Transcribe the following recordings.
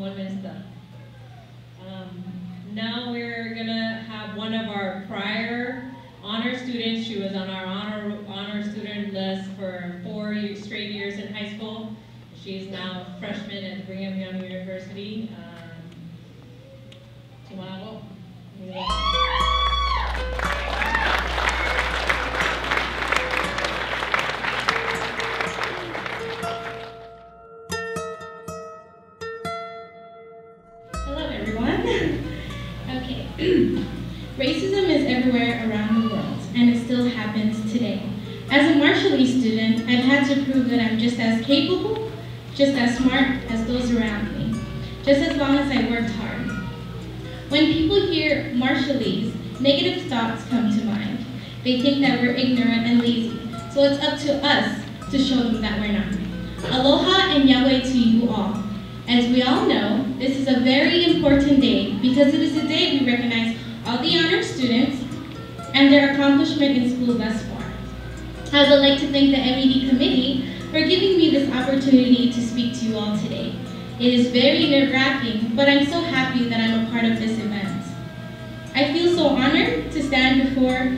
Juan Nesta. Um, now we're gonna have one of our prior honor students. She was on our honor honor student list for four straight years in high school. She is now a freshman at Brigham Young University. Um. Just as smart as those around me, just as long as I worked hard. When people hear Marshallese, negative thoughts come to mind. They think that we're ignorant and lazy, so it's up to us to show them that we're not. Aloha and Iakwe to you all. As we all know, this is a very important day because it is a day we recognize all the honored students and their accomplishment in school thus far. I would like to thank the MED committee for giving me this opportunity to speak to you all today. It is very nerve-wracking, but I'm so happy that I'm a part of this event. I feel so honored to stand before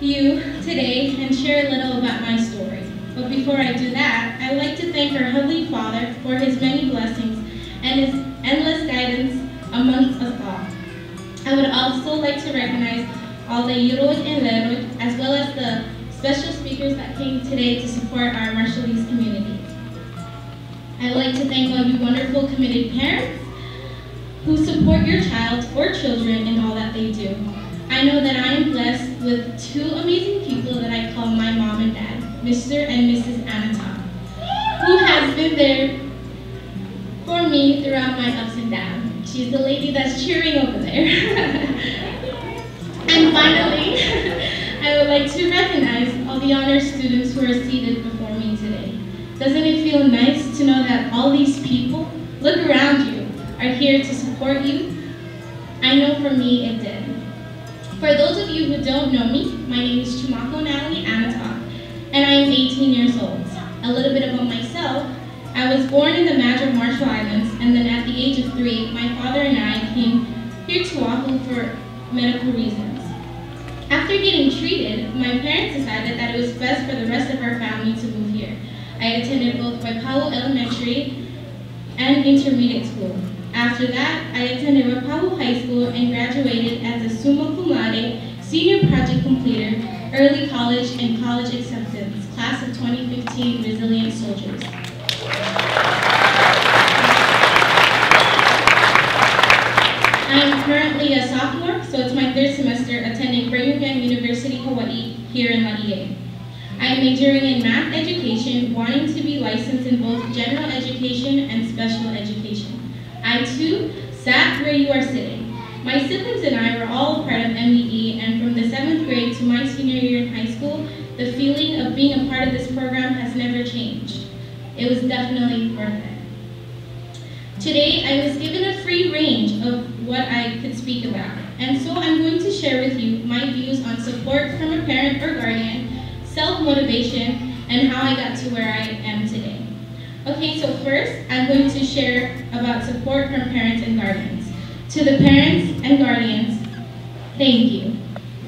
you today and share a little about my story. But before I do that, I'd like to thank our Heavenly Father for his many blessings and his endless guidance amongst us all. I would also like to recognize all the Iroij and Leroij, as well as the special that came today to support our Marshallese community. I'd like to thank all you wonderful committed parents who support your child or children in all that they do. I know that I am blessed with two amazing people that I call my mom and dad, Mr. and Mrs. Anatol, who has been there for me throughout my ups and downs. She's the lady that's cheering over there. honor students who are seated before me today. Doesn't it feel nice to know that all these people, look around you, are here to support you? I know for me it did. For those of you who don't know me, my name is Chimako Natalie Anatok, and I am 18 years old. A little bit about myself, I was born in the Madrid Marshall Islands, and then at the age of three, my father and I came here to Oahu for medical reasons. After getting treated, my parents decided that it was best for the rest of our family to move here. I attended both Waipahu Elementary and intermediate school. After that, I attended Waipahu High School and graduated as a summa cum laude senior project completer, early college and college acceptance, class of 2015 Resilient Soldiers. I am currently a sophomore, so it's my third semester attending Brigham here in Laie. I am majoring in math education, wanting to be licensed in both general education and special education. I too sat where you are sitting. My siblings and I were all a part of MEE, and from the seventh grade to my senior year in high school, the feeling of being a part of this program has never changed. It was definitely worth it. Today, I was given a free range of what I could speak about, and so I'm going to share with you my views on support from a parent or guardian, self-motivation, and how I got to where I am today. Okay, so first, I'm going to share about support from parents and guardians. To the parents and guardians, thank you.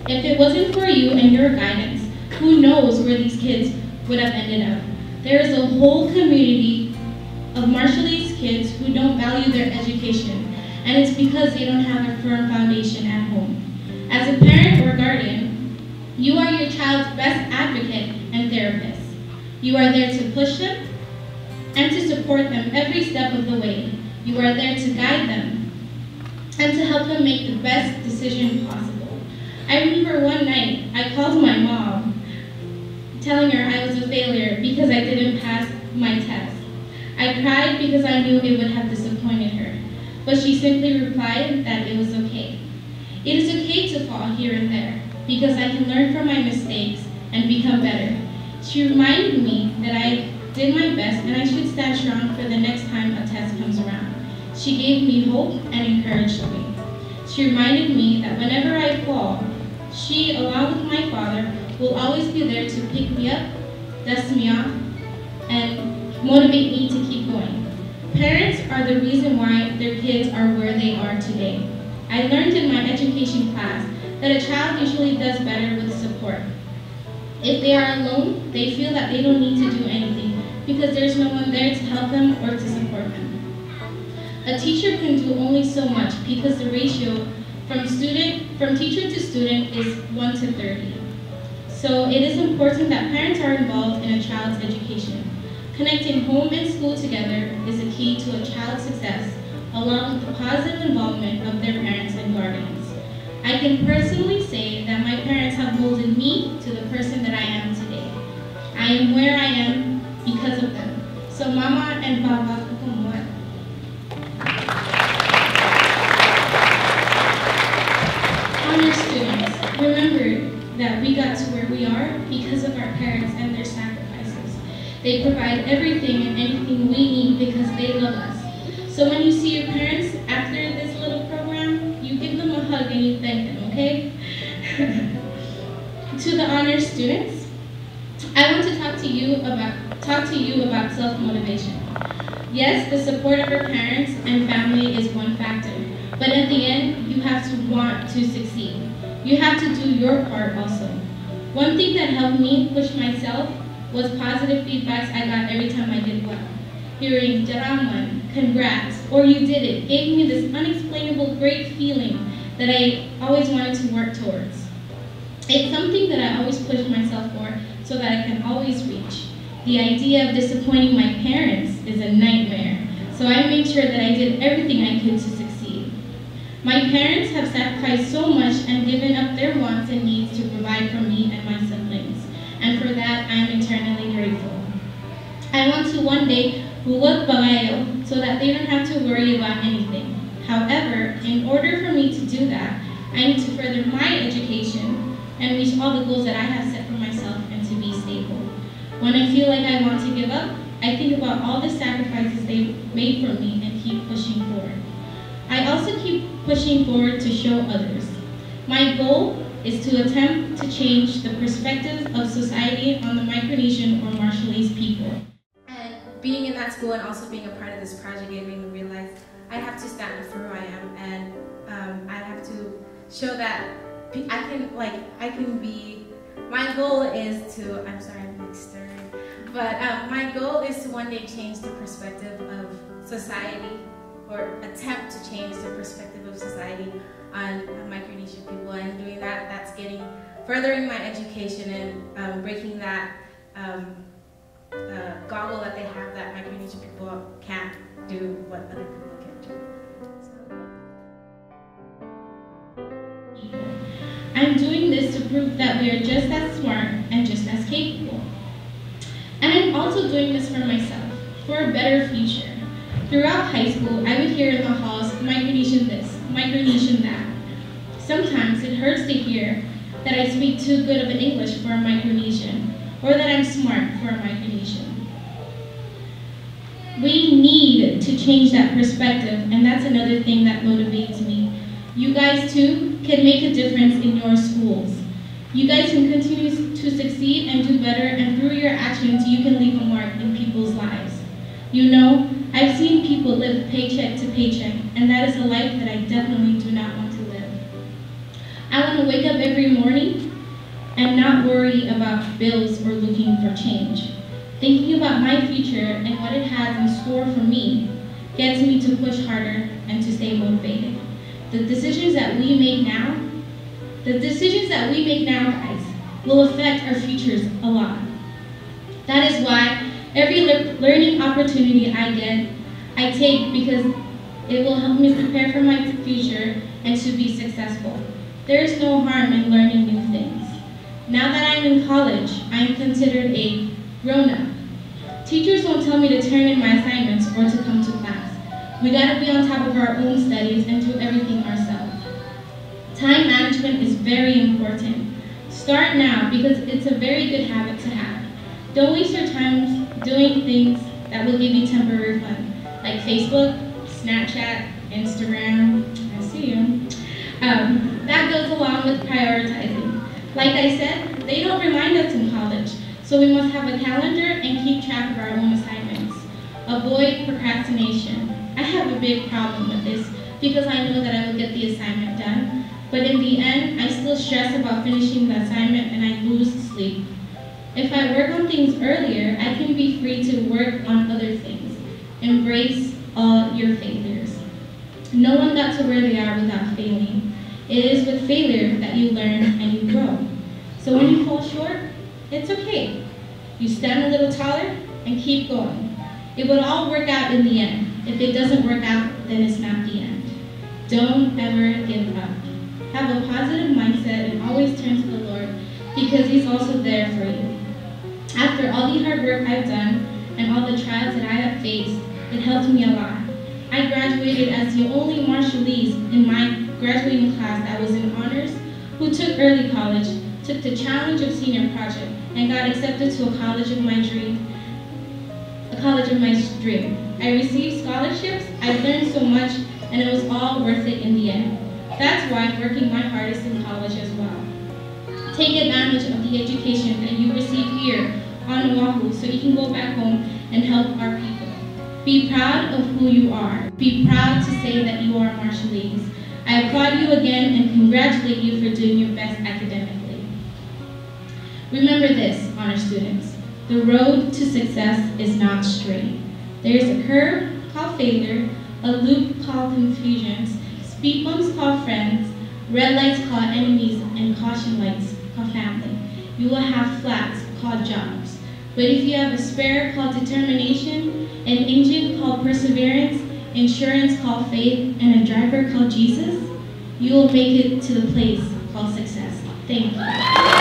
If it wasn't for you and your guidance, who knows where these kids would have ended up. There is a whole community of Marshallese kids who don't value their education, and it's because they don't have a firm foundation at home. As a parent or guardian, you are your child's best advocate and therapist. You are there to push them and to support them every step of the way. You are there to guide them and to help them make the best decision possible. I remember one night I called my mom telling her I was a failure because I didn't pass my test. I cried because I knew it would have but she simply replied that it was okay. It is okay to fall here and there because I can learn from my mistakes and become better. She reminded me that I did my best and I should stand strong for the next time a test comes around. She gave me hope and encouraged me. She reminded me that whenever I fall, she, along with my father, will always be there to pick me up, dust me off, and motivate me to keep going. Parents are the reason why their kids are where they are today. I learned in my education class that a child usually does better with support. If they are alone, they feel that they don't need to do anything because there's no one there to help them or to support them. A teacher can do only so much because the ratio from student from teacher to student is 1 to 30. So it is important that parents are involved in a child's education. Connecting home and school together is a key to a child's success, along with the positive involvement of their parents and guardians. I can personally say that my parents have molded me to the person that I am today. I am where I am because of them. So Mama and Baba. Honor students, remember that we got to where we are because of our parents and their sacrifices. They provide everything and anything we need because they love us. So when you see your parents after this little program, you give them a hug and you thank them, okay? to the honor students, I want to talk to you about talk to you about self-motivation. Yes, the support of your parents and family is one factor, but at the end, you have to want to succeed. You have to do your part also. One thing that helped me push myself was positive feedbacks I got every time I did well. Hearing Jaraman, congrats, or you did it, gave me this unexplainable great feeling that I always wanted to work towards. It's something that I always push myself for so that I can always reach. The idea of disappointing my parents is a nightmare, so I made sure that I did everything I could to succeed. My parents have sacrificed so much and given up their wants and needs to day buwag bagayo so that they don't have to worry about anything. However, in order for me to do that, I need to further my education and reach all the goals that I have set for myself and to be stable. When I feel like I want to give up, I think about all the sacrifices they made for me and keep pushing forward. I also keep pushing forward to show others. My goal is to attempt to change the perspective of society on the Micronesian or Marshallese people. Being in that school and also being a part of this project gave me realize I have to stand for who I am and um, I have to show that I can, like, I can be, my goal is to, I'm sorry, I'm like stirred, but um, my goal is to one day change the perspective of society or attempt to change the perspective of society on Micronesian people and doing that, that's getting, furthering my education and um, breaking that um, uh, goggle that they have that Micronesian people can't do what other people can do. So, I'm doing this to prove that we are just as smart and just as capable. And I'm also doing this for myself, for a better future. Throughout high school, I would hear in the halls, Micronesian this, Micronesian that. Sometimes it hurts to hear that I speak too good of an English for a Micronesian, or that I'm smart for my Micronesian. We need to change that perspective, and that's another thing that motivates me. You guys too can make a difference in your schools. You guys can continue to succeed and do better, and through your actions, you can leave a mark in people's lives. You know, I've seen people live paycheck to paycheck, and that is a life that I definitely do not want to live. I want to wake up every morning and not worry about bills or looking for change. Thinking about my future and what it has in store for me gets me to push harder and to stay motivated. The decisions that we make now, the decisions that we make now, guys, will affect our futures a lot. That is why every le learning opportunity I get, I take because it will help me prepare for my future and to be successful. There is no harm in learning new things. Now that I'm in college, I am considered a grown-up. Teachers won't tell me to turn in my assignments or to come to class. We gotta be on top of our own studies and do everything ourselves. Time management is very important. Start now because it's a very good habit to have. Don't waste your time doing things that will give you temporary fun, like Facebook, Snapchat, Instagram, I see you. Um, that goes along with prioritizing. Like I said, they don't remind us in college, so we must have a calendar and keep track of our own assignments. Avoid procrastination. I have a big problem with this because I know that I will get the assignment done, but in the end, I still stress about finishing the assignment and I lose sleep. If I work on things earlier, I can be free to work on other things. Embrace all your failures. No one got to where they are without failing. It is with failure that you learn and you grow. So when you fall short, it's okay. You stand a little taller and keep going. It will all work out in the end. If it doesn't work out, then it's not the end. Don't ever give up. Have a positive mindset and always turn to the Lord because He's also there for you. After all the hard work I've done and all the trials that I have faced, it helped me a lot. I graduated as the only Marshallese in my graduating class that was in honors who took early college, took the challenge of senior project, and got accepted to a college of my dream, a college of my dream. I received scholarships, I learned so much, and it was all worth it in the end. That's why I'm working my hardest in college as well. Take advantage of the education that you receive here on Oahu so you can go back home and help our people. Be proud of who you are. Be proud to say that you are Marshallese. I applaud you again and congratulate you for doing your best academically. Remember this, honor students. The road to success is not straight. There is a curve called failure, a loop called confusions, speed bumps called friends, red lights called enemies, and caution lights called family. You will have flats called jobs. But if you have a spare called determination, an engine called perseverance, insurance called faith, and a driver called Jesus, you will make it to the place called success. Thank you.